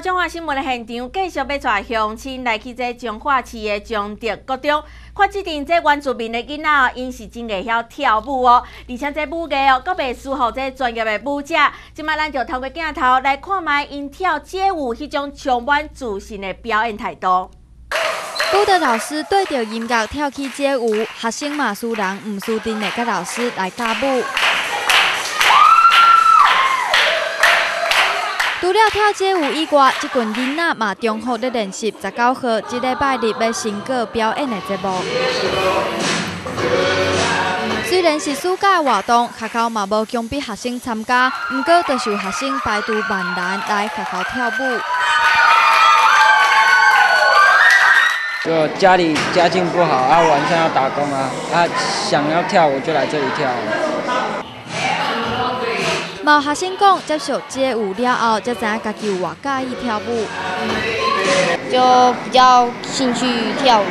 中华新闻的现场继续要带乡亲来去这彰化市的彰德高中，看这阵这原住民的囡仔，因是真会晓跳舞哦，而且这舞艺哦，阁袂输乎这专业的舞者。今麦咱就透过镜头来看卖因跳街舞迄种充满自信的表演态度。舞蹈老师对着音乐跳起街舞，学生嘛输人唔输阵的，甲老师来教舞。除了跳街舞以外，这群囡仔嘛中学在练习十九号这礼拜日要新歌表演的节目。虽然是暑假活动，学校嘛无强逼学生参加，不过就是有学生排除万难来学校跳舞。就家里家境不好啊，晚上要打工啊，啊想要跳舞就来这里跳。毛学生讲，接受街舞了后，才知影家己有偌介意跳舞，就比较兴趣跳舞，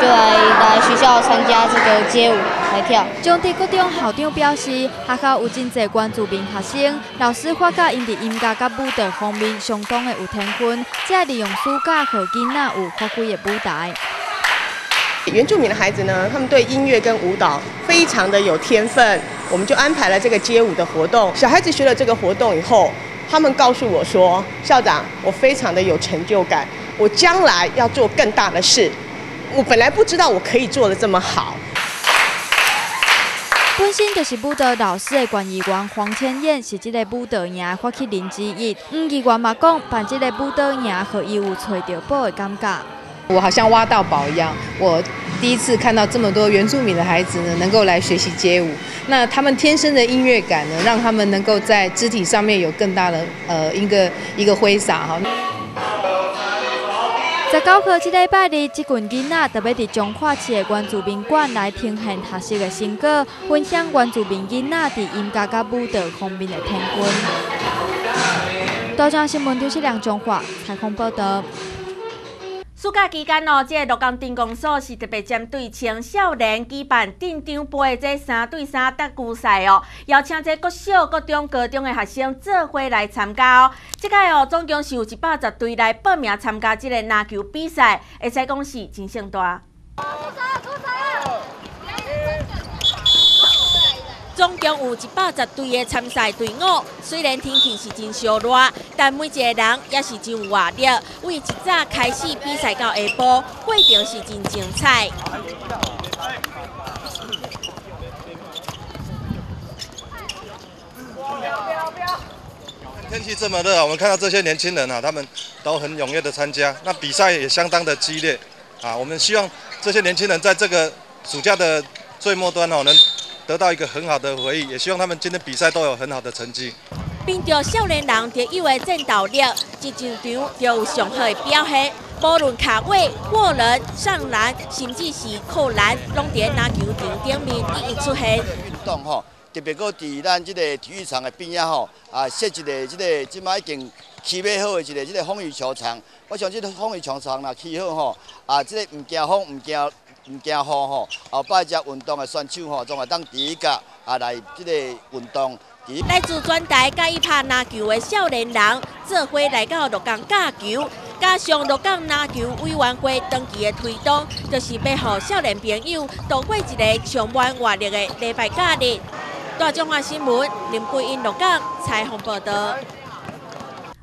就来来学校参加这个街舞来跳。中地高中校长表示，学校有真侪关注民学生，老师发觉因伫音乐甲舞蹈方面相当的有天分，才利用暑假和囡仔有发挥的舞台。原住民的孩子呢，他们对音乐跟舞蹈非常的有天分，我们就安排了这个街舞的活动。小孩子学了这个活动以后，他们告诉我说：“校长，我非常的有成就感，我将来要做更大的事。我本来不知道我可以做的这么好。”本身就是舞蹈老师的管理员黄千燕，是这个舞蹈营发起人之一。嗯，议员嘛讲，办这个舞蹈营，和伊有找到宝的感觉。我好像挖到宝一样，我第一次看到这么多原住民的孩子呢，能够来学习街舞。那他们天生的音乐感呢，让他们能够在肢体上面有更大的呃一个一个挥洒哈。在高考这礼拜日，这群囡仔特别伫彰化市的原住民馆来呈现学习的成果，分享原住民囡仔伫音乐甲舞蹈方面的天分。多张新闻就是梁中华采访报道。暑假期间哦，这个洛江镇公所是特别针对青少年举办镇长杯即三对三德球赛哦，邀请即各小、各中、高中的学生做伙来参加哦。即届哦，总共是有一百十队来报名参加即个篮球比赛，会使讲是真盛大。总共有一百十队的参赛队伍，虽然天气是真烧热，但每一个人也是真有活力。为一早开始比赛到下晡，过程是真精彩。天气这么热，我们看到这些年轻人啊，他们都很踊跃的参加，那比赛也相当的激烈啊。我们希望这些年轻人在这个暑假的最末端哦，能。得到一个很好的回忆，也希望他们今天比赛都有很好的成绩。凭着少年人特有的战斗力，一场场就有上好的表现。无论卡位、过人、上篮，甚至是扣篮，拢在篮球场顶面一一出现。运动吼，特别搁伫咱这个体育场的边仔吼，啊设一个这个即摆已经起码好的一个这个风雨球场。我想这个风雨球场若起好吼，啊这个唔惊风唔惊。唔惊雨吼，后摆只运动的选手吼，总会当第一个啊来这个运动。来自全台甲伊拍篮球的少年人，做伙来到鹿港架球，加上鹿港篮球委员会长期的推动，就是要互少年朋友度过一个充满活力的礼拜假日。大中华新闻林桂英鹿港采访报道。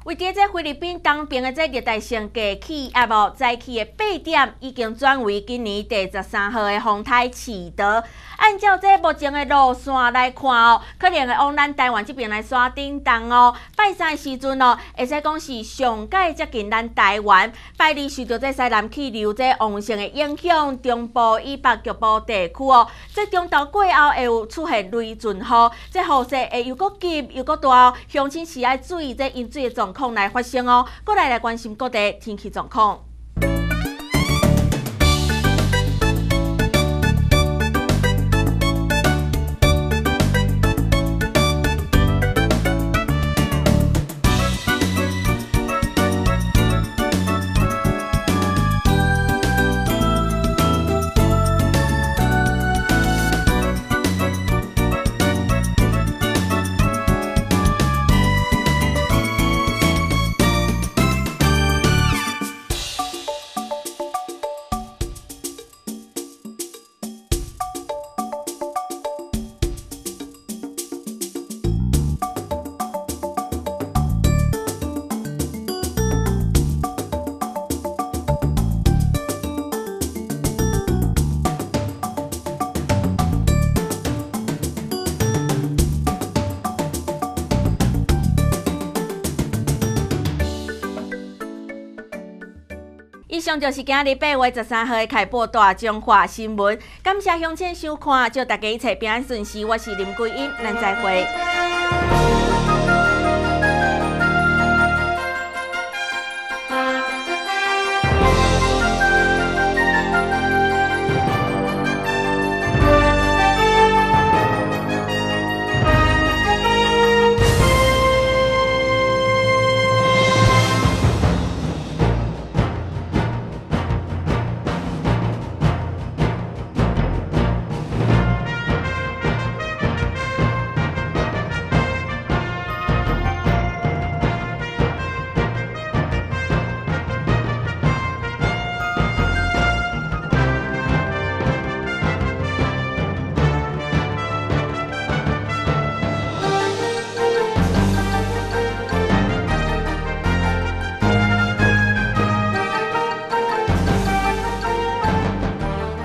为伫这菲律宾东边的这热带性低气压哦，灾区的八点已经转为今年第十三号的风台启德。按照这目前的路线来看哦，可能会往咱台湾这边来刷叮当哦。拜三时阵哦，会使讲是上界接近咱台湾。拜二受到这西南气流这旺盛的影响，中部以北局部地区哦，这中昼过后会有出现雷阵雨，这雨势会又搁急又搁大哦。乡亲是爱注意这饮水的状状况来发生哦。过来来关心各地天气状况。以上就是今日八月十三号的开播大中华新闻，感谢乡亲收看，祝大家一切平安顺遂。我是林桂英，咱再会。